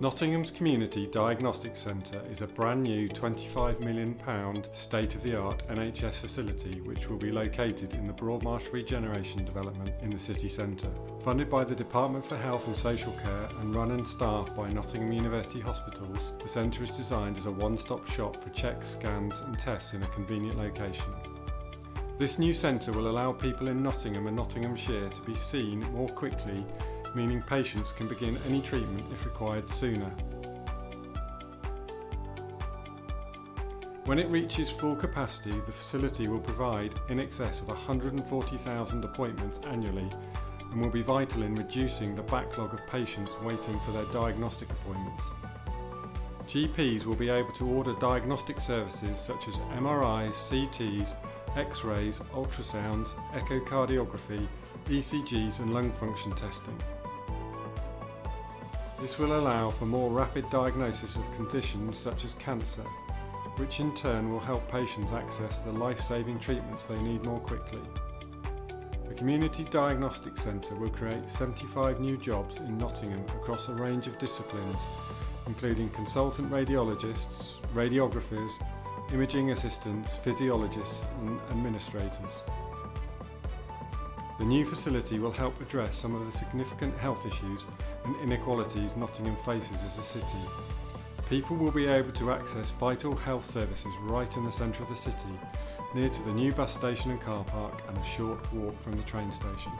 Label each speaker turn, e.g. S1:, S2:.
S1: Nottingham's Community Diagnostic Centre is a brand new £25 million state of the art NHS facility which will be located in the Broadmarsh Regeneration Development in the city centre. Funded by the Department for Health and Social Care and run and staffed by Nottingham University Hospitals, the centre is designed as a one stop shop for checks, scans, and tests in a convenient location. This new centre will allow people in Nottingham and Nottinghamshire to be seen more quickly meaning patients can begin any treatment if required sooner. When it reaches full capacity, the facility will provide in excess of 140,000 appointments annually and will be vital in reducing the backlog of patients waiting for their diagnostic appointments. GPs will be able to order diagnostic services such as MRIs, CTs, X-rays, ultrasounds, echocardiography, ECGs and lung function testing. This will allow for more rapid diagnosis of conditions such as cancer, which in turn will help patients access the life-saving treatments they need more quickly. The Community Diagnostic Centre will create 75 new jobs in Nottingham across a range of disciplines, including consultant radiologists, radiographers, imaging assistants, physiologists and administrators. The new facility will help address some of the significant health issues and inequalities Nottingham faces as a city. People will be able to access vital health services right in the centre of the city, near to the new bus station and car park and a short walk from the train station.